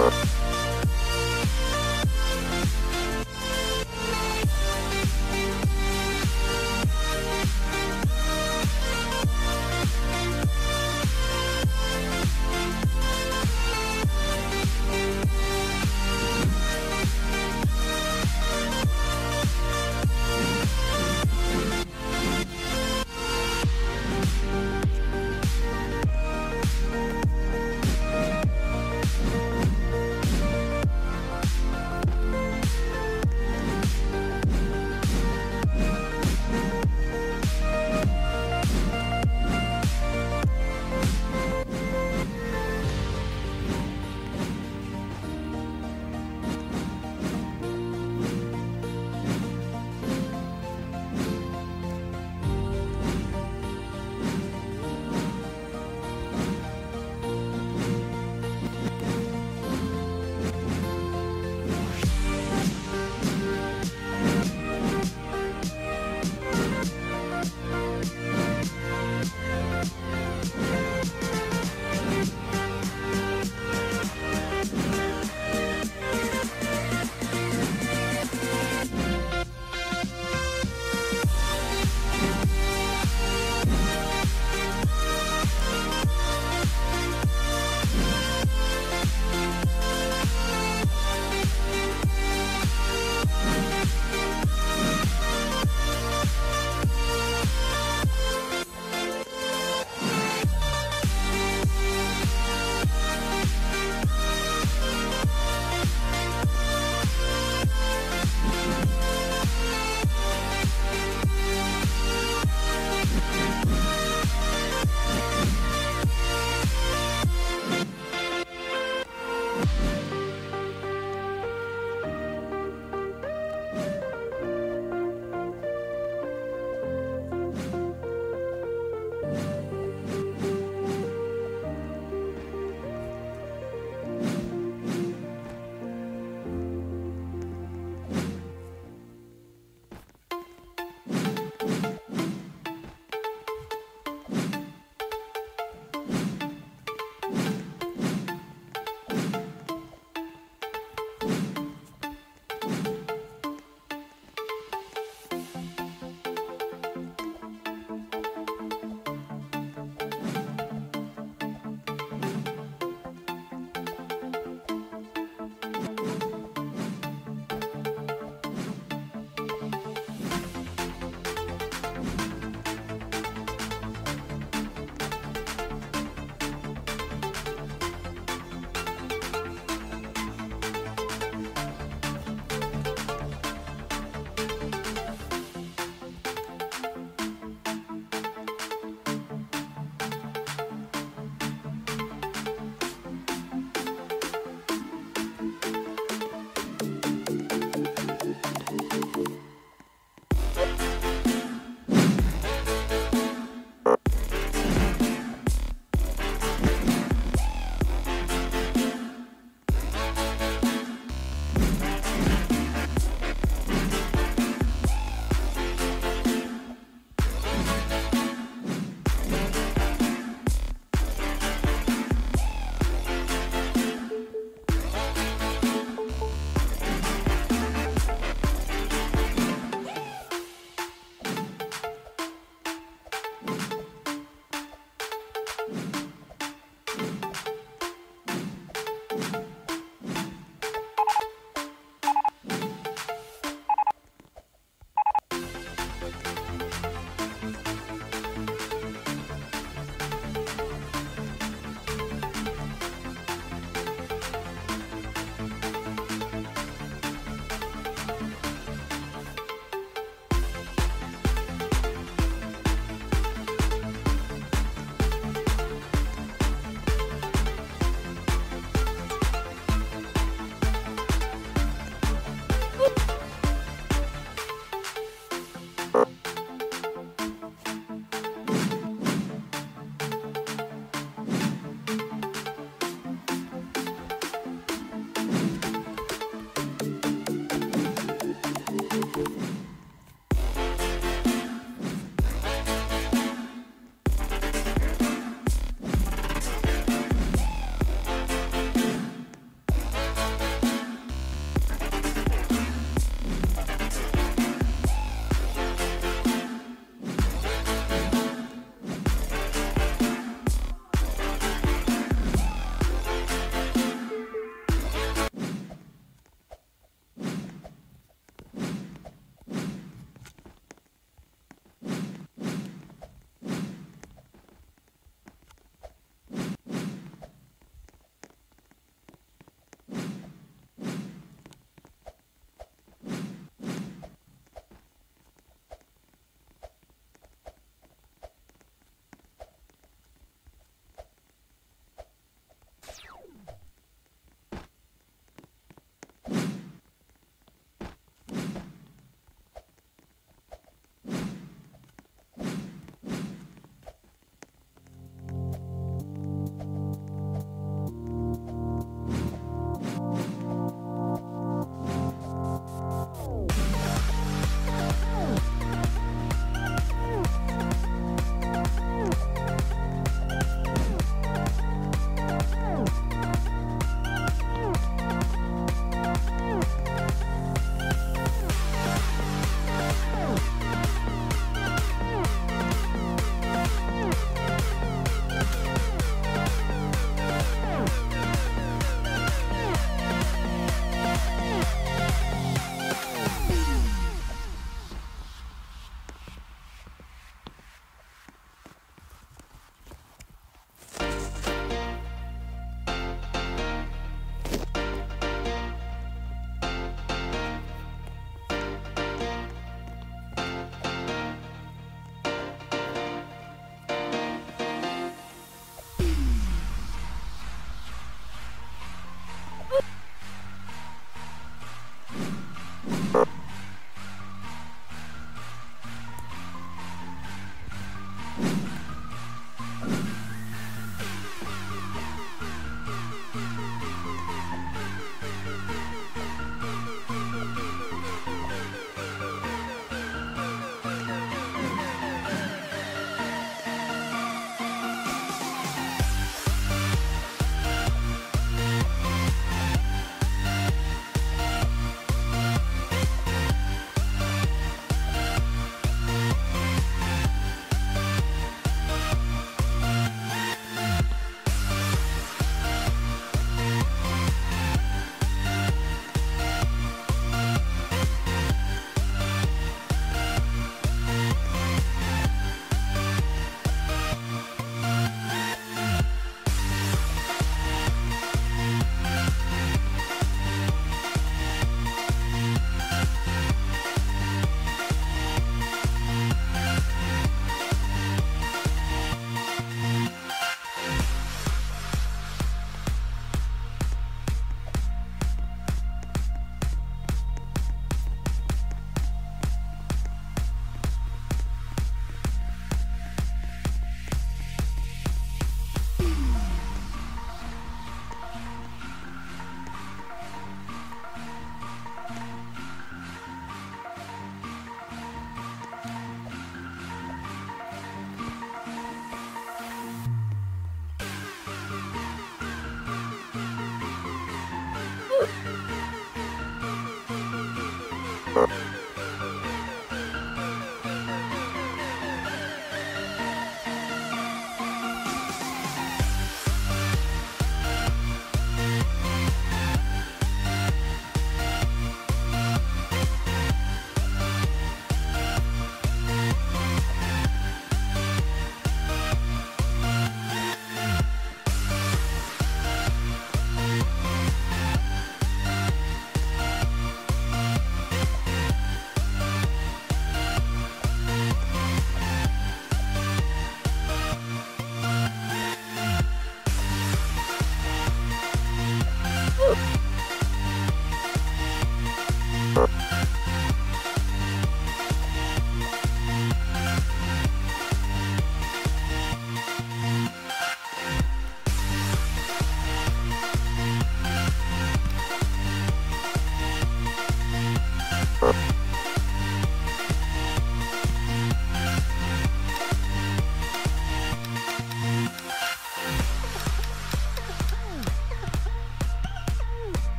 Bye.